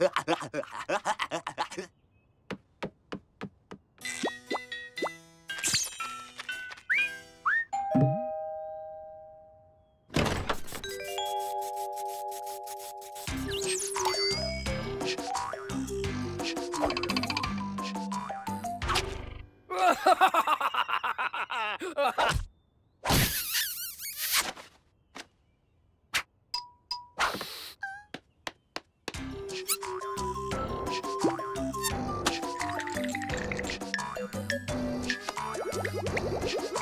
Ha ha ha! Let's go.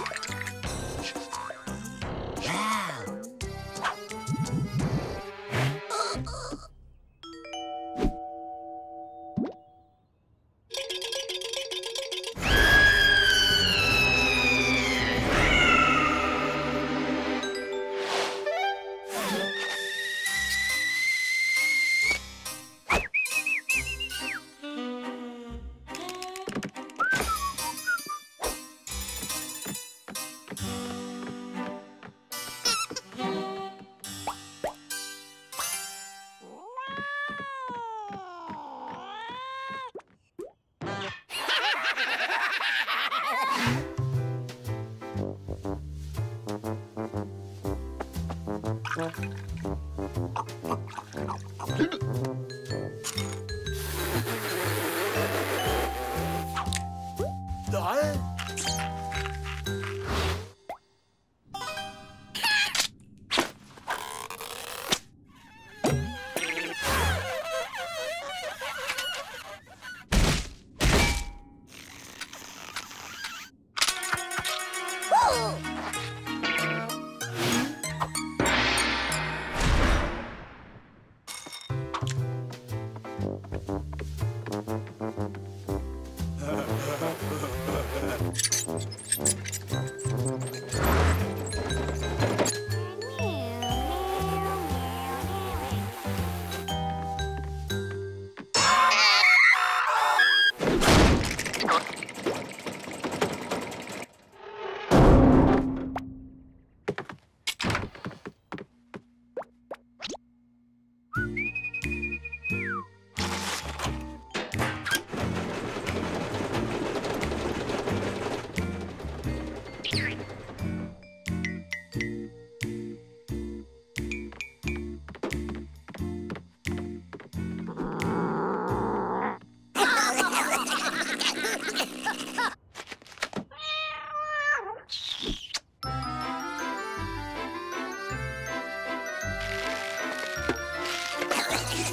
Oh!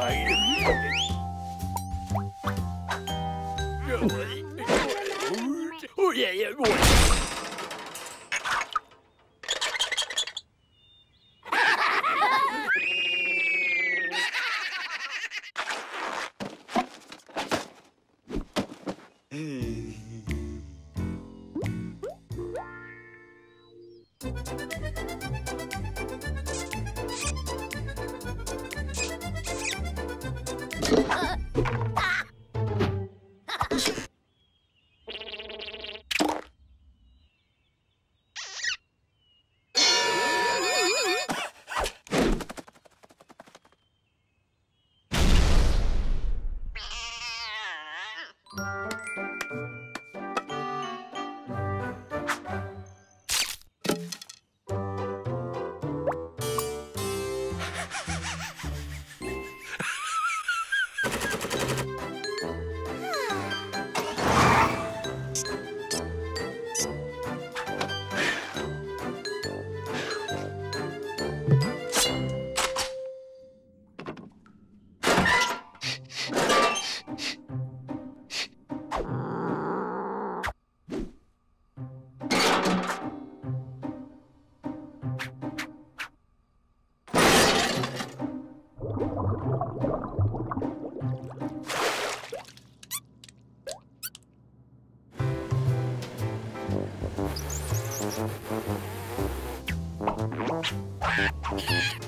tay Ôi dạ dạ Ôi Yeah.